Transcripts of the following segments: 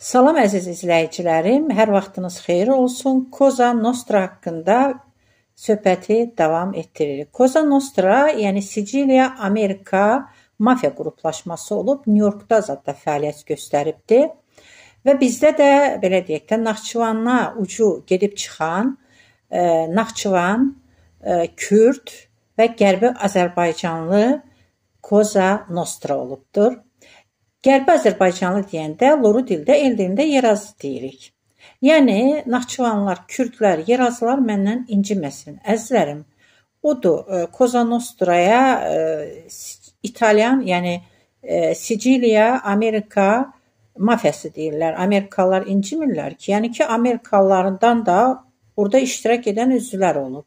Salam əziz izləyicilərim, hər vaxtınız xeyir olsun. Koza Nostra haqqında söhbəti davam etdiririk. Koza Nostra, yəni Siciliya Amerika mafiya qruplaşması olub, Nyu-Yorkda zətdə fəaliyyət göstəribdi. Və bizdə də belə deyək də Naxçıvana ucu gedib çıxan e, Naxçıvan, e, Kürd və Qərbi Azərbaycanlı Koza Nostra olubdur. Qərbi Azərbaycanlı deyəndə loru dildə, el dilində Yerazı deyirik. Yəni Naxçıvanlılar, Kürdlər, Yerazılar məndən inciməsin. Əzizlərim, odur e, Koza Nostraya e, İtalyan, yəni e, Siciliya, Amerika mafiyası deyirlər. Amerikalılar incimirlər ki, yəni ki, Amerikalılardan da orada iştirak edən üzvlər olub.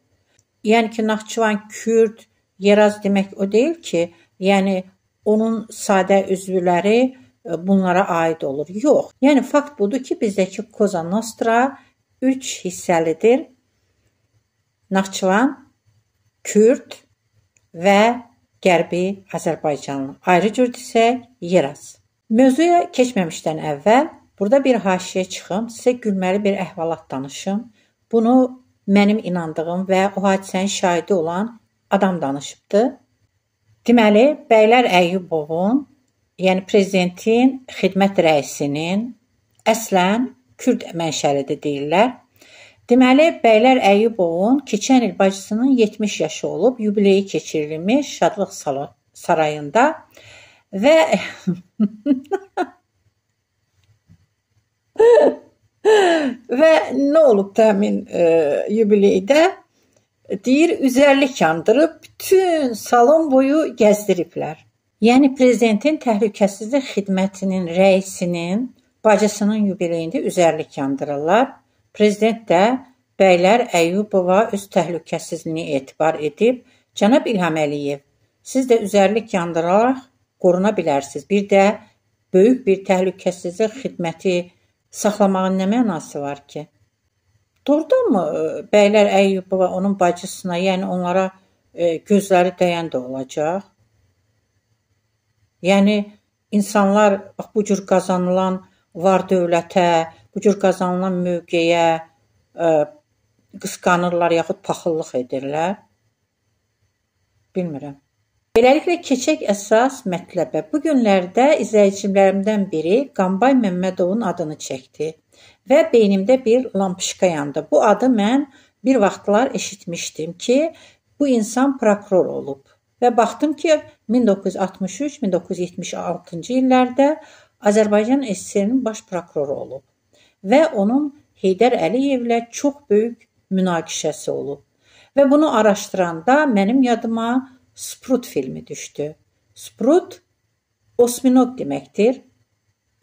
Yəni ki, Naxçıvan, Kürd, Yeraz demək o deyil ki, yəni onun sadə üzvləri e, bunlara aid olur. Yox. Yəni fakt budur ki, bizdəki Koza Nostra 3 hissəlidir. Naxçıvan, Kürd və Qərbi Azərbaycanlı. Ayrı cür desək, Yeraz. Mövzuya keçməmişdən əvvəl burada bir haşiyə çıxım, sizə gülməli bir əhvalat danışım. Bunu mənim inandığım və o hadisənin şahidi olan adam danışıbdı. Deməli, Bəylər Əyyubovun, yəni prezidentin xidmət rəisinin əslən Kürd mənşəlidir deyirlər. Deməli, Bəylər Əyyubovun keçən il bacısının 70 yaşı olub, yubileyi keçirilmiş Şadlıq sarayında və və nə olub təmin e, yubileydə deyir üzərlik yandırıb bütün salon boyu gəzdiriblər. Yəni prezidentin təhlükəsizlik xidmətinin rəisinin bacısının yubileyində üzərlik yandırırlar. Prezident də bəylər Əyyubova öz təhlükəsizliyini etibar edib, cənab İlham Əliyev, siz də üzərlik yandıraraq qoruna bilərsiniz. Bir də böyük bir təhlükəsizlik xidməti saxlamağın nə mənası var ki? Doğrudanmı Bəylər Əyyubova onun bacısına, yəni onlara e, gözləri dəyən də olacaq? Yəni insanlar bax bu cür qazanılan var dövlətə, bu cür qazanılan mövqeyə e, qısqanırlar yaxud paxıllıq edirlər. Bilmirəm. Beləliklə keçək əsas mətləbə. Bu günlərdə izləyicilərimdən biri Qambay Məmmədovun adını çəkdi və beynimdə bir lampışka yandı. Bu adı mən bir vaxtlar eşitmişdim ki, bu insan prokuror olub. Və baxdım ki, 1963-1976-cı illərdə Azərbaycan SSR-nin baş prokuroru olub və onun Heydər Əliyevlə çox böyük münaqişəsi olub. Və bunu araşdıranda mənim yadıma Sprut filmi düşdü. Sprut osminoq deməkdir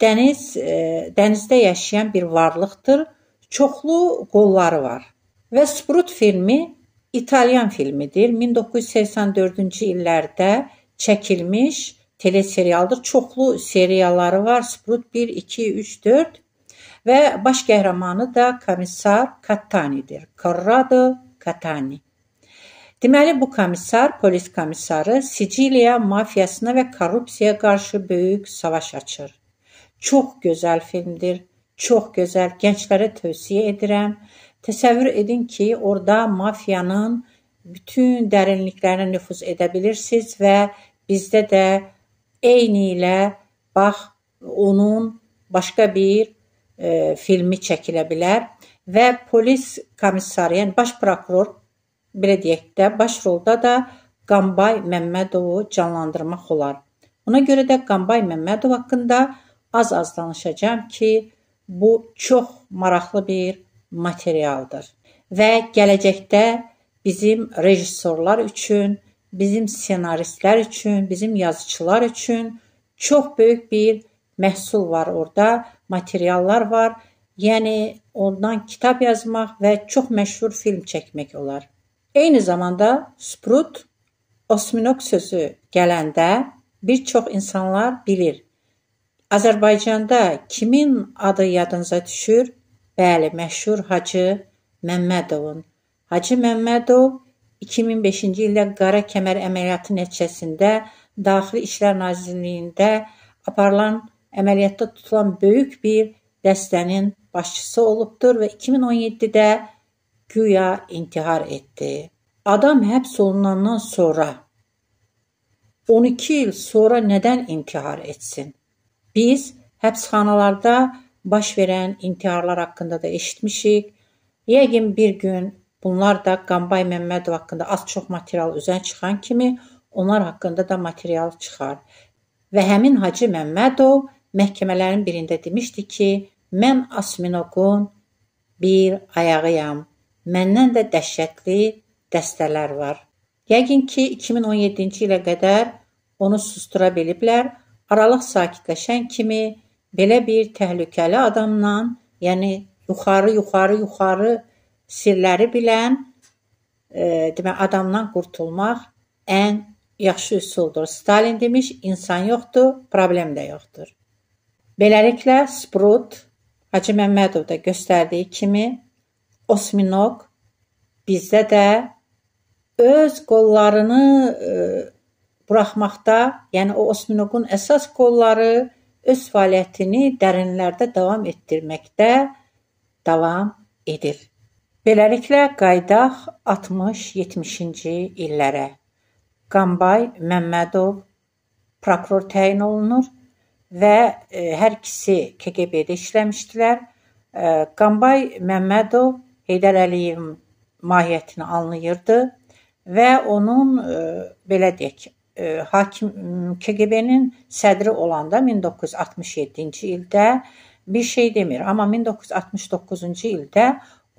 dəniz e, dənizdə yaşayan bir varlıqdır. Çoxlu qolları var. Və Sprut filmi İtalyan filmidir. 1984-cü illərdə çəkilmiş teleserialdır. Çoxlu serialları var. Sprut 1, 2, 3, 4 və baş qəhrəmanı da komissar Catanidir. Corrado Catani. Deməli bu komissar, polis komissarı Siciliya mafiyasına və korrupsiyaya qarşı böyük savaş açır. Çox gözəl filmdir. Çox gözəl. Gənclərə tövsiyə edirəm. Təsəvvür edin ki, orada mafiyanın bütün dərinliklərinə nüfuz edə bilirsiniz və bizdə də eyni ilə bax onun başqa bir e, filmi çəkilə bilər və polis komissarı, yəni baş prokuror belə deyək də, baş rolda da Qambay Məmmədovu canlandırmaq olar. Ona görə də Qambay Məmmədov haqqında az-az danışacağam ki, bu çox maraqlı bir materialdır və gələcəkdə bizim rejissorlar üçün, bizim ssenaristlər üçün, bizim yazıçılar üçün çox böyük bir məhsul var orada, materiallar var. Yəni ondan kitab yazmaq və çox məşhur film çəkmək olar. Eyni zamanda Sprut Osminok sözü gələndə bir çox insanlar bilir. Azərbaycanda kimin adı yadınıza düşür? Bəli, məşhur Hacı Məmmədovun. Hacı Məmmədov 2005-ci ildə qara kəmər əməliyyatı nəticəsində Daxili İşlər Nazirliyində aparılan əməliyyatda tutulan böyük bir dəstənin başçısı olubdur və 2017-də güya intihar etdi. Adam həbs olunandan sonra 12 il sonra nədən intihar etsin? Biz həbsxanalarda baş verən intiharlar haqqında da eşitmişik. Yəqin bir gün bunlar da Qambay Məmmədov haqqında az-çox material üzən çıxan kimi onlar haqqında da material çıxar. Və həmin Hacı Məmmədov məhkəmələrin birində demişdi ki, mən Asminoqun bir ayağıyam. Məndən də dəhşətli dəstələr var. Yəqin ki, 2017-ci ilə qədər onu sustura biliblər. Aralıq sakitləşən kimi belə bir təhlükəli adamla, yəni yuxarı, yuxarı, yuxarı sirləri bilən e, demək adamdan qurtulmaq ən yaxşı üsuldur. Stalin demiş, insan yoxdur, problem də yoxdur. Beləliklə Sprut Hacı Məmmədov da göstərdiyi kimi Osminok bizdə də öz qollarını e, buraxmaqda, yəni o Osminoqun əsas qolları öz fəaliyyətini dərinlərdə davam etdirməkdə davam edir. Beləliklə qaydaq 60-70-ci illərə. Qambay Məmmədov prokuror təyin olunur və e, hər ikisi KGB-də işləmişdilər. E, Qambay Məmmədov Heydər Əliyevin mahiyyətini anlayırdı və onun e, belə deyək, hakim KGB-nin sədri olanda 1967-ci ildə bir şey demir, amma 1969-cu ildə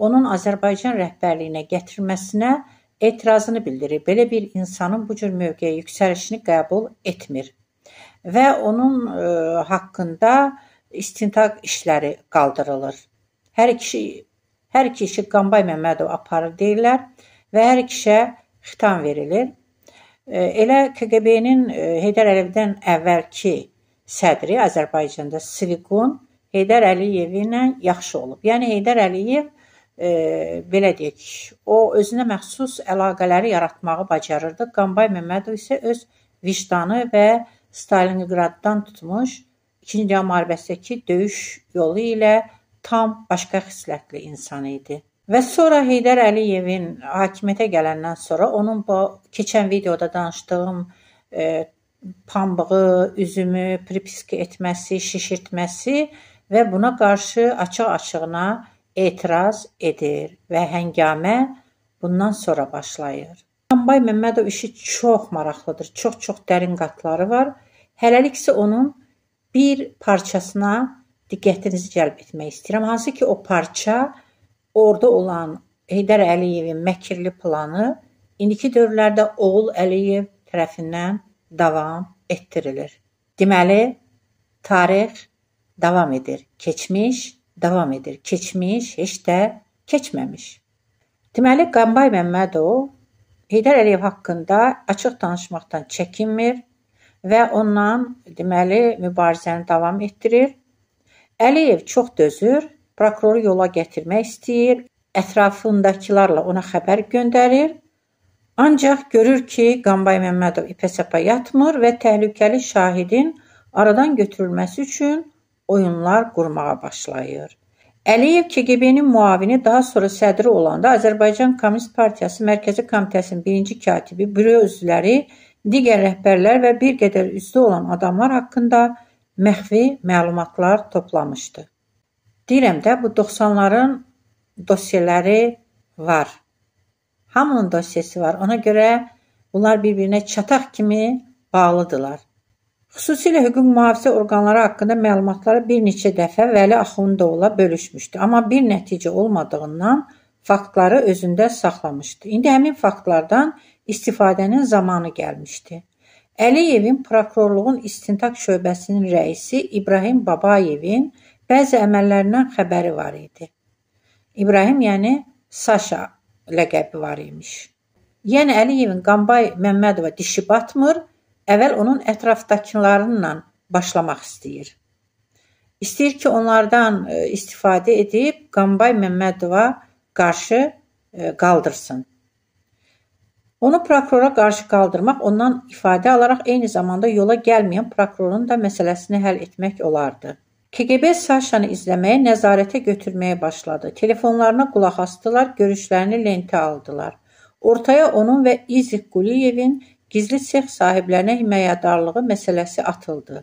onun Azərbaycan rəhbərliyinə gətirilməsinə etirazını bildirir. Belə bir insanın bu cür mövqeyə yüksəlişini qəbul etmir və onun ə, e, haqqında istintaq işləri qaldırılır. Hər iki hər iki işi Qambay Məmmədov aparır deyirlər və hər ikişə xitam verilir. Elə KGB-nin e, Heydər Əliyevdən əvvəlki sədri Azərbaycanda Sviqun Heydər Əliyev ilə yaxşı olub. Yəni Heydər Əliyev e, belə deyək, o özünə məxsus əlaqələri yaratmağı bacarırdı. Qambay Məmmədov isə öz vicdanı və Stalinqraddan tutmuş 2-ci Dünya müharibəsindəki döyüş yolu ilə tam başqa xislətli insan idi. Və sonra Heydər Əliyevin hakimiyyətə gələndən sonra onun bu keçən videoda danışdığım e, pambığı, üzümü pripiska etməsi, şişirtməsi və buna qarşı açıq-açığına etiraz edir və həngamə bundan sonra başlayır. Qambay Məmmədov işi çox maraqlıdır. Çox-çox dərin qatları var. Hələlik isə onun bir parçasına diqqətinizi cəlb etmək istəyirəm. Hansı ki, o parça orada olan Heydər Əliyevin məkirli planı indiki dövrlərdə oğul Əliyev tərəfindən davam etdirilir. Deməli, tarix davam edir. Keçmiş davam edir. Keçmiş heç də keçməmiş. Deməli Qambay Məmmədov Heydər Əliyev haqqında açıq danışmaqdan çəkinmir və ondan deməli mübarizəni davam etdirir. Əliyev çox dözür, prokuroru yola gətirmək istəyir, ətrafındakılarla ona xəbər göndərir. Ancaq görür ki, Qambay Məmmədov ipə-sapa yatmır və təhlükəli şahidin aradan götürülməsi üçün oyunlar qurmağa başlayır. Əliyev KGB-nin müavini, daha sonra sədri olanda Azərbaycan Kommunist Partiyası Mərkəzi Komitəsinin birinci katibi, büro üzvləri, digər rəhbərlər və bir qədər üzvü olan adamlar haqqında məxfi məlumatlar toplamışdı. Deyirəm də, bu 90-ların dosyaları var. Hamının dosyası var. Ona görə bunlar bir-birinə çataq kimi bağlıdırlar. Xüsusilə hüquq mühafizə orqanları haqqında məlumatları bir neçə dəfə Vəli Axundovla bölüşmüşdü, amma bir nəticə olmadığından faktları özündə saxlamışdı. İndi həmin faktlardan istifadənin zamanı gəlmişdi. Əliyevin prokurorluğun istintaq şöbəsinin rəisi İbrahim Babayevin bəzi əməllərindən xəbəri var idi. İbrahim, yəni Saşa ləqəbi var imiş. Yəni Əliyevin Qambay Məmmədova dişi batmır əvvəl onun ətrafdakılarınla başlamaq istəyir. İstəyir ki, onlardan e, istifadə edib Qambay Məmmədova qarşı e, qaldırsın. Onu prokurora qarşı qaldırmaq, ondan ifadə alaraq eyni zamanda yola gəlməyən prokurorun da məsələsini həll etmək olardı. KGB Saşanı izləməyə, nəzarətə götürməyə başladı. Telefonlarına qulaq asdılar, görüşlərini lentə aldılar. Ortaya onun və İzik Quliyevin gizli sex sahiblərinə himayədarlığı məsələsi atıldı.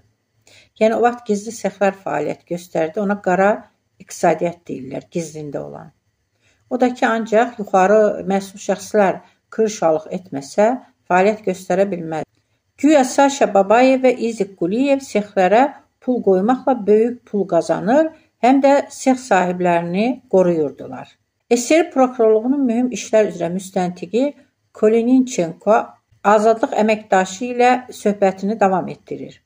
Yəni o vaxt gizli sexlər fəaliyyət göstərdi. Ona qara iqtisadiyyat deyirlər, gizlində olan. O da ki, ancaq yuxarı məsul şəxslər kırışalıq etməsə, fəaliyyət göstərə bilməz. Güya Saşa Babayev və İzik Quliyev sexlərə pul qoymaqla böyük pul qazanır, həm də sex sahiblərini qoruyurdular. SSR prokurorluğunun mühüm işlər üzrə müstəntiqi Kolininçenko azadlıq əməkdaşı ilə söhbətini davam etdirir.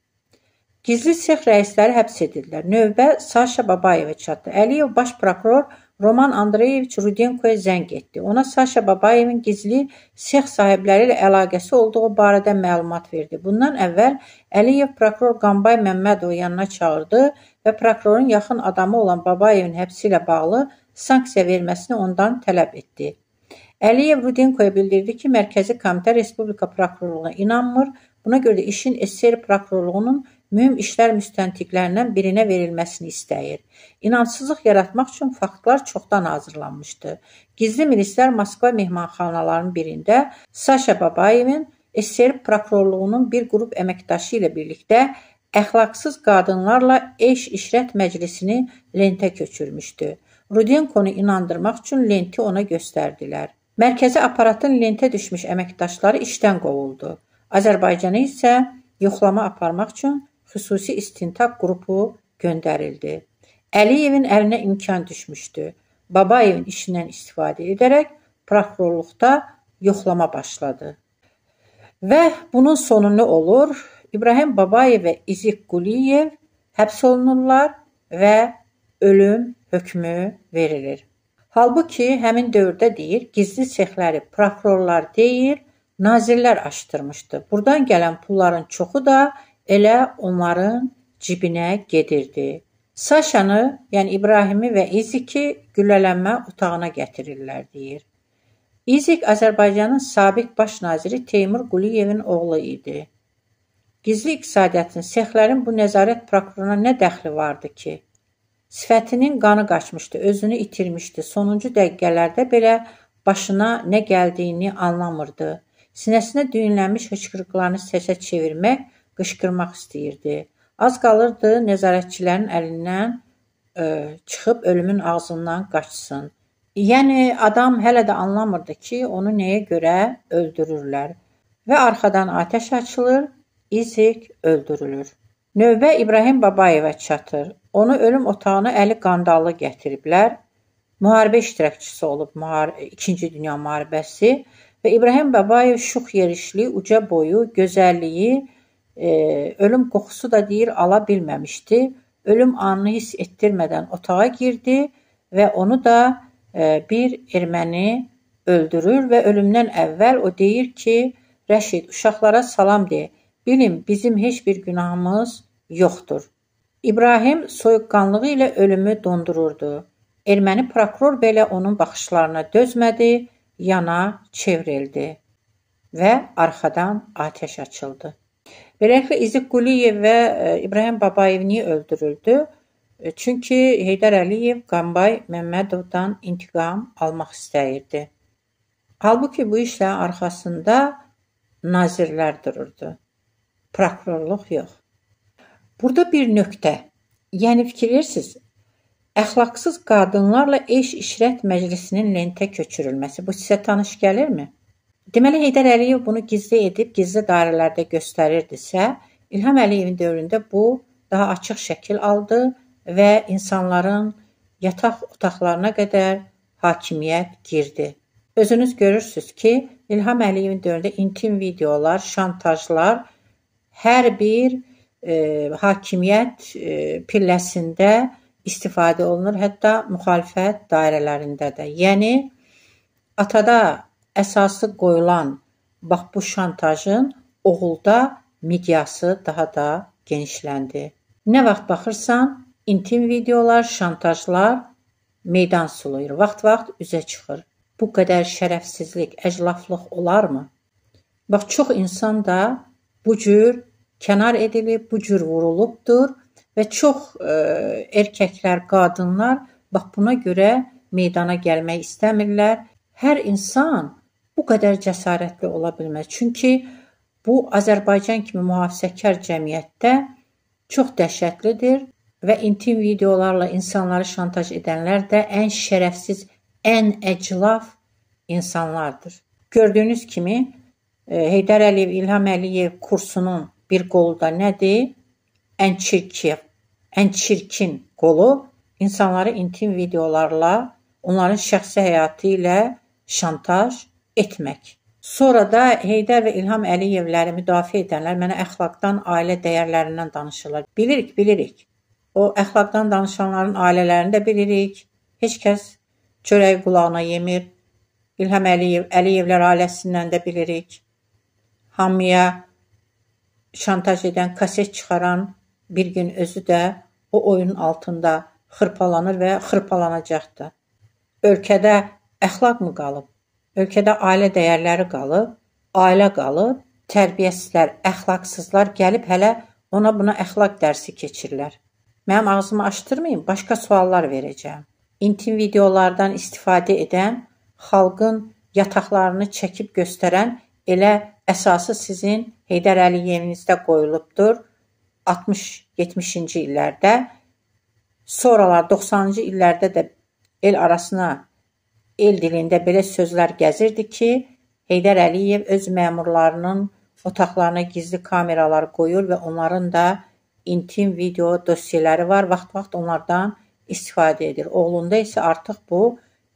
Gizli sex rəisləri həbs edildilər. Növbə Saşa Babayeva çatdı. Əliyev baş prokuror Roman Andreyeviç Rudenkoya zəng etdi. Ona Saşa Babayevin gizli sex sahibləri ilə əlaqəsi olduğu barədə məlumat verdi. Bundan əvvəl Əliyev prokuror Qambay Məmmədovu yanına çağırdı və prokurorun yaxın adamı olan Babayevin həbsi ilə bağlı sanksiya verməsini ondan tələb etdi. Əliyev Rudenkoya bildirdi ki, Mərkəzi Komitə Respublika prokurorluğuna inanmır. Buna görə də işin SSR prokurorluğunun mühüm işlər müstəntiqlərindən birinə verilməsini istəyir. İnamsızlıq yaratmaq üçün faktlar çoxdan hazırlanmışdı. Gizli milislər Moskva mehmanxanalarının birində Saşa Babayevin SSR prokurorluğunun bir qrup əməkdaşı ilə birlikdə əxlaqsız qadınlarla eş işrət məclisini lentə köçürmüşdü. Rudenkonu inandırmaq üçün lenti ona göstərdilər. Mərkəzi aparatın lentə düşmüş əməkdaşları işdən qovuldu. Azərbaycana isə yoxlama aparmaq üçün xüsusi istintaq qrupu göndərildi. Əliyevin əlinə imkan düşmüşdü. Babayevin işindən istifadə edərək prokurorluqda yoxlama başladı. Və bunun sonu nə olur? İbrahim Babayev və İzik Quliyev həbs olunurlar və ölüm hökmü verilir. Halbuki həmin dövrdə deyir, gizli sexləri prokurorlar deyil, nazirlər açdırmışdı. Burdan gələn pulların çoxu da elə onların cibinə gedirdi. Saşanı, yəni İbrahimi və İziki güllələnmə otağına gətirirlər deyir. İzik Azərbaycanın sabiq baş naziri Teymur Quliyevin oğlu idi. Gizli iqtisadiyyatın, sexlərin bu nəzarət prokuroruna nə dəxli vardı ki? Sifətinin qanı qaçmışdı, özünü itirmişdi. Sonuncu dəqiqələrdə belə başına nə gəldiyini anlamırdı. Sinəsinə düyünlənmiş hıçqırıqlarını səsə çevirmək qışqırmaq istəyirdi. Az qalırdı nəzarətçilərin əlindən e, çıxıb ölümün ağzından qaçsın. Yəni adam hələ də anlamırdı ki, onu nəyə görə öldürürlər və arxadan atəş açılır, İzik öldürülür. Növbə İbrahim Babayevə çatır. Onu ölüm otağına əli qandallı gətiriblər. Müharibə iştirakçısı olub, mühar 2-ci Dünya müharibəsi və İbrahim Babayev şux yerişli, uca boyu, gözəlliyi e, ölüm qoxusu da deyir ala bilməmişdi. Ölüm anını hiss etdirmədən otağa girdi və onu da e, bir erməni öldürür və ölümdən əvvəl o deyir ki, Rəşid, uşaqlara salam de. Bilin, bizim heç bir günahımız yoxdur. İbrahim soyuqqanlığı ilə ölümü dondururdu. Erməni prokuror belə onun baxışlarına dözmədi, yana çevrildi və arxadan atəş açıldı. Beləliklə İzik Quliyev və e, İbrahim Babayev niyə öldürüldü? E, çünki Heydər Əliyev Qambay Məmmədovdan intiqam almaq istəyirdi. Halbuki bu işlərin arxasında nazirlər dururdu. Prokurorluq yox. Burada bir nöqtə. Yəni fikirləyirsiniz, əxlaqsız qadınlarla eş işrət məclisinin lentə köçürülməsi bu sizə tanış gəlirmi? Deməli Heydər Əliyev bunu gizli edib gizli dairələrdə göstərirdisə, İlham Əliyevin dövründə bu daha açıq şəkil aldı və insanların yataq otaqlarına qədər hakimiyyət girdi. Özünüz görürsüz ki, İlham Əliyevin dövründə intim videolar, şantajlar hər bir e, hakimiyyət e, pilləsində istifadə olunur, hətta müxalifət dairələrində də. Yəni atada əsası qoyulan bax bu şantajın oğulda miqyası daha da genişləndi. Nə vaxt baxırsan, intim videolar, şantajlar meydan sulayır. Vaxt-vaxt üzə çıxır. Bu qədər şərəfsizlik, əclaflıq olarmı? Bax çox insan da bu cür kənar edilib, bu cür vurulubdur və çox ə, erkəklər, qadınlar bax buna görə meydana gəlmək istəmirlər. Hər insan bu qədər cəsarətli ola bilməz. Çünki bu Azərbaycan kimi mühafizəkar cəmiyyətdə çox dəhşətlidir və intim videolarla insanları şantaj edənlər də ən şərəfsiz, ən əclaf insanlardır. Gördüyünüz kimi e, Heydər Əliyev, İlham Əliyev kursunun bir qolu da nədir? Ən çirkin, ən çirkin qolu insanları intim videolarla, onların şəxsi həyatı ilə şantaj etmək. Sonra da Heydər və İlham Əliyevləri müdafiə edənlər mənə əxlaqdan, ailə dəyərlərindən danışırlar. Bilirik, bilirik. O əxlaqdan danışanların ailələrini də bilirik. Heç kəs çörək qulağına yemir. İlham Əliyev, Əliyevlər ailəsindən də bilirik. Hamıya şantaj edən, kaset çıxaran bir gün özü də o oyunun altında xırpalanır və xırpalanacaqdır. Ölkədə əxlaq mı qalıb? Ölkədə ailə dəyərləri qalıb, ailə qalıb, tərbiyəsizlər, əxlaqsızlar gəlib hələ ona buna əxlaq dərsi keçirlər. Mənim ağzımı açdırmayın, başqa suallar verəcəm. İntim videolardan istifadə edən, xalqın yataqlarını çəkib göstərən elə əsası sizin Heydər Əliyevinizdə qoyulubdur 60-70-ci illərdə. Sonralar 90-cı illərdə də el arasına el dilində belə sözlər gəzirdi ki, Heydər Əliyev öz məmurlarının otaqlarına gizli kameralar qoyur və onların da intim video dossiyaları var. Vaxt-vaxt onlardan istifadə edir. Oğlunda isə artıq bu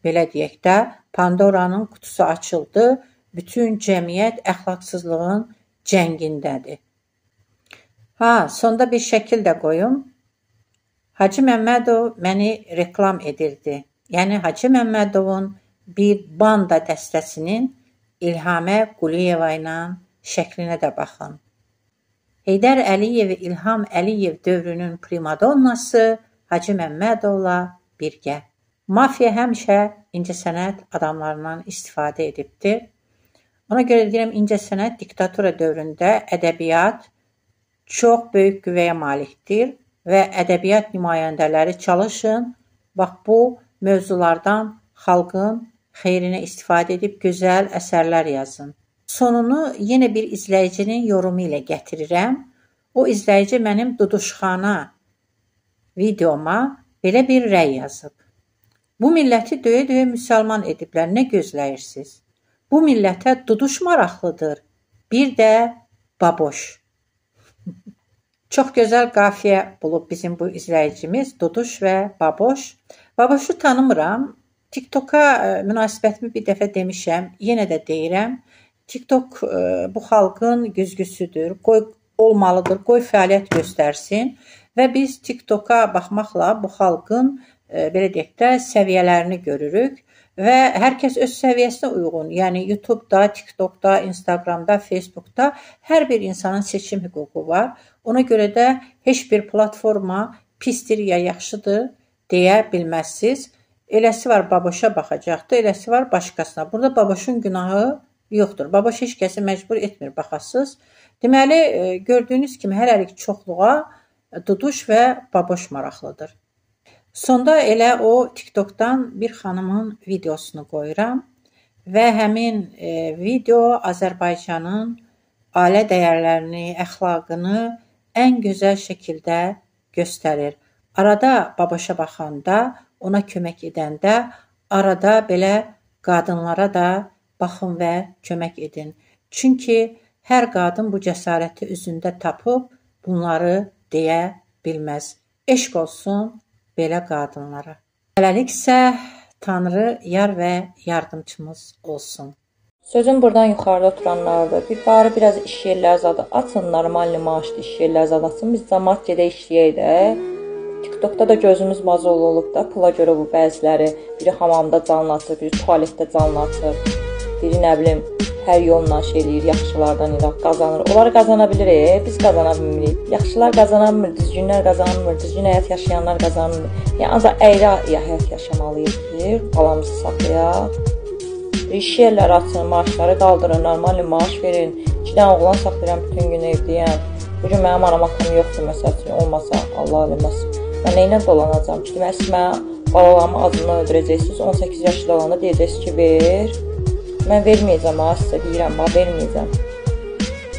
belə deyək də Pandoranın qutusu açıldı. Bütün cəmiyyət əxlaqsızlığın cəngindədir. Ha, sonda bir şəkil də qoyum. Hacı Məmmədov məni reklam edirdi. Yəni Hacı Məmmədovun bir banda dəstəsinin İlhamə Quliyeva ilə şəklinə də baxın. Heydər Əliyev İlham Əliyev dövrünün primadonnası Hacı Məmmədovla birgə. Mafiya həmişə incəsənət adamlarından istifadə edibdir. Ona görə deyirəm incəsənət diktatura dövründə ədəbiyyat çox böyük qüvvəyə malikdir və ədəbiyyat nümayəndələri çalışın, bax bu mövzulardan xalqın xeyrinə istifadə edib gözəl əsərlər yazın. Sonunu yenə bir izləyicinin yorumu ilə gətirirəm. O izləyici mənim Duduşxana videoma belə bir rəy yazıb. Bu milləti döyə-döyə müsəlman ediblər. Nə gözləyirsiniz? Bu millətə duduş maraqlıdır. Bir də baboş. Çox gözəl qafiyə bulub bizim bu izləyicimiz Duduş və Baboş. Baboşu tanımıram. TikToka e, münasibətimi bir dəfə demişəm, yenə də deyirəm. TikTok e, bu xalqın güzgüsüdür. Qoy olmalıdır, qoy fəaliyyət göstərsin və biz TikToka baxmaqla bu xalqın e, belə deyək də səviyyələrini görürük və hər kəs öz səviyyəsinə uyğun, yəni YouTube-da, TikTok-da, Instagram-da, Facebook-da hər bir insanın seçim hüququ var. Ona görə də heç bir platforma pisdir ya yaxşıdır deyə bilməzsiniz. Eləsi var baboşa baxacaqdı, eləsi var başqasına. Burada baboşun günahı yoxdur. Babaş heç kəsi məcbur etmir baxasız. Deməli, e, gördüyünüz kimi hələlik çoxluğa Duduş və Baboş maraqlıdır. Sonda elə o TikTokdan bir xanımın videosunu qoyuram və həmin e, video Azərbaycanın ailə dəyərlərini, əxlaqını ən gözəl şəkildə göstərir. Arada Babaşa baxanda, ona kömək edəndə, arada belə qadınlara da baxın və kömək edin. Çünki hər qadın bu cəsarəti özündə tapıb bunları deyə bilməz. Eşq olsun belə qadınlara. Hələlik isə Tanrı yar və yardımçımız olsun. Sözüm buradan yuxarıda oturanlardır. Bir bari biraz iş yerləri zad açın, normal maaşlı iş yerləri zad açın. Biz cəmaət gedə işləyək də. TikTokda da gözümüz mazol olub da, pula görə bu bəziləri biri hamamda canlı açır, biri tualetdə canlı açır biri nə bilim hər yolla şey eləyir, yaxşılardan iraq qazanır. Onlar qazana bilər, e, biz qazana bilmirik. Yaxşılar qazana bilmir, düzgünlər qazanmır, düzgün həyat yaşayanlar qazanmır. Yəni ancaq əyri həyat yaşamalıyıq ki, balamızı saxlayaq. İş yerləri açın, maaşları qaldırın, normal maaş verin. 2 dənə oğlan saxlayıram, bütün gün evdəyəm. Bu gün mənim anam atam yoxdur məsəl üçün, olmasa Allah eləməsin. Mən nə ilə dolanacağam ki, deməli siz mənə balalarımı acından öldürəcəksiniz. 18 yaşlı olanda deyəcəksiniz ki, ver. Mən verməyəcəm ha, sizə deyirəm, bax verməyəcəm.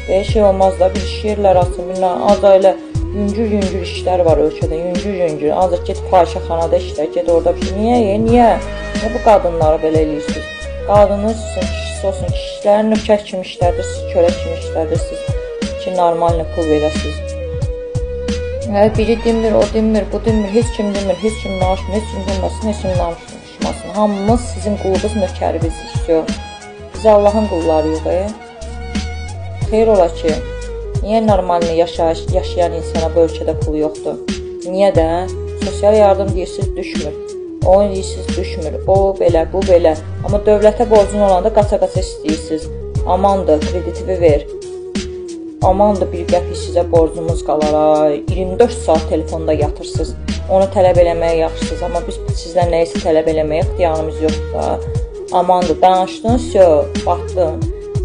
Belə şey olmaz da, bir iş yerlər açın, bilmən, az elə yüngül-yüngül işlər var ölkədə, yüngül-yüngül. Ancaq get fahişəxanada işlə, get orada bir şey. Niyə? Niyə? Niyə bu qadınları belə eləyirsiniz? Qadını olsun, kişisi olsun, kişiləri nökər kimi işlədirsiniz, kölə kimi işlədirsiniz ki, normal pul verəsiniz. Hə, biri demir, o demir, bu demir, heç kim demir, heç kim danışmır, heç kim bilməsin, heç kim danışmasın. Hamımız sizin qulunuz, nökərinizik. Biz Allahın qullarıyıq. E? Xeyr ola ki, niyə normal yaşayış, yaşayan insana bu ölkədə pul yoxdur? Niyə də? Sosial yardım deyirsiniz, düşmür. O deyirsiniz, düşmür. O belə, bu belə. Amma dövlətə borcun olanda qaça-qaça istəyirsiniz. Amandır, krediti ver. Amandır bir qəpik sizə borcumuz qalar. 24 saat telefonda yatırsınız. Onu tələb eləməyə yaxşısınız, amma biz sizdən nə isə tələb eləməyə ixtiyarımız yoxdur da. Amandır, danışdın, sö, batdın.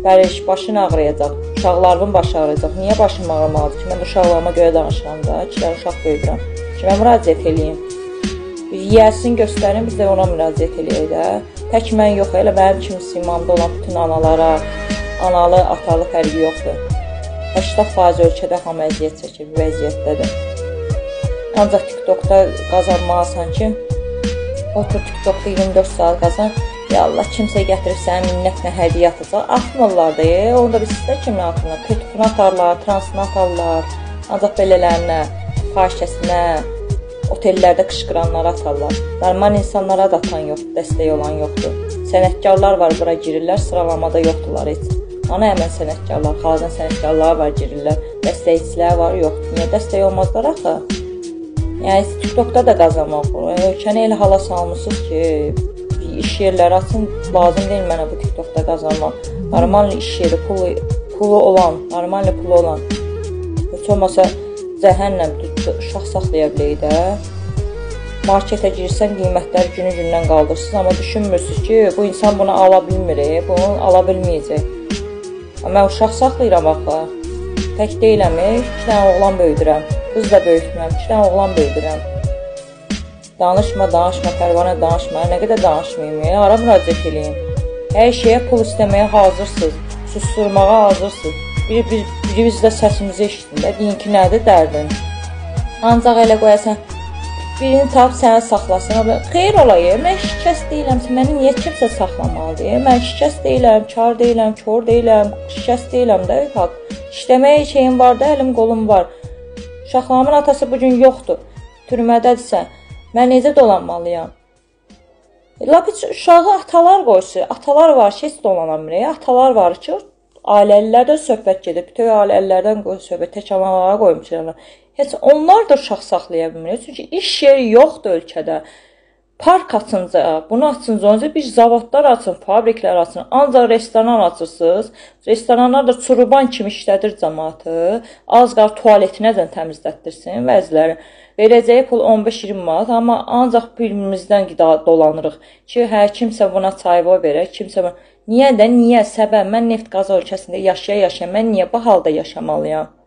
Bəli, başın ağrıyacaq. Uşaqlarımın başı ağrıyacaq. Niyə başım ağrımalıdır ki? Mən uşaqlarıma görə danışıram da. İki uşaq böyüdürəm. Kimə müraciət eləyim? Yiyəsini göstərin, biz də ona müraciət eləyək də. Tək mən yox, elə mənim kimi simamda olan bütün analara, analı, atalı fərqi yoxdur. 80% ölkədə hamı əziyyət çəkir, vəziyyətdədir. Ancaq TikTokda qazanmalısan ki, otur TikTokda 24 saat qazan. Ya Allah, kimsə gətirib sənə minnətlə hədiyyə atacaq. Atmırlar da, e, onda biz sizə kimin atırlar? Petfun atarlar, transını atarlar. Ancaq belələrinə, fahişəsinə, otellərdə qışqıranlara atarlar. Normal insanlara da atan yox, dəstək olan yoxdur. Sənətkarlar var, bura girirlər, sıralamada yoxdurlar heç. Ana əmən sənətkarlar, xalqın sənətkarları var, girirlər. Dəstəkçilər var, yox. Niyə dəstək olmazlar axı? Yəni TikTokda da qazanmaq olur. Ölkəni elə hala salmısınız ki, iş yerləri açın, lazım deyil mənə bu TikTokda qazanmaq. Normal iş yeri, pulu, pulu olan, normal pulu olan. Heç olmasa zəhənnəm uşaq saxlaya bilək də. Marketə girsən qiymətləri günü-gündən qaldırsınız, amma düşünmürsüz ki, bu insan bunu ala bilmir, bunu ala bilməyəcək. Mən uşaq saxlayıram axı. Tək deyiləm, iki dənə oğlan böyüdürəm. Qız da böyütmürəm, iki dənə oğlan böyüdürəm. Danışma, danışma, pərvanə danışma. Nə qədər danışmayım, ara müraciət eləyim. Hər şeyə pul istəməyə hazırsınız. Susturmağa hazırsınız. Biri, bir, biri bizdə səsimizi eşitdin də, deyin ki, nədir dərdin? Ancaq elə qoyasan, birini tap səni saxlasın. Xeyr olayı, mən şikəst deyiləm, məni niyə kimsə saxlamalıdır? Mən şikəst deyiləm, kar deyiləm, kör deyiləm, şikəst deyiləm də, haqq. İşləməyə şeyim var da, əlim qolum var. Uşaqlarımın atası bu gün yoxdur. Türmədədirsə, mən necə dolanmalıyam? Lap heç uşağı atalar qoysun. Atalar var ki, heç dolanamır. Atalar var ki, ailəlilərdən söhbət gedir. Bütün ailəlilərdən söhbət tək analara qoymuşlar. Heç onlar da uşaq saxlaya bilmir. Çünki iş yeri yoxdur ölkədə. Park açınca, bunu açınca, onca bir zavodlar açın, fabriklər açın. Ancaq restoran açırsınız. Restoranlar da çuruban kimi işlədir cəmaatı. Az qal tualetinəcən təmizlətdirsin vəzləri. Verəcəyi pul 15-20 manat, amma ancaq birimizdən qida dolanırıq ki, hə kimsə buna çayvo verər, kimsə buna... Niyə də, niyə səbəb? Mən neft qaz ölkəsində yaşaya-yaşaya mən niyə bu halda yaşamalıyam?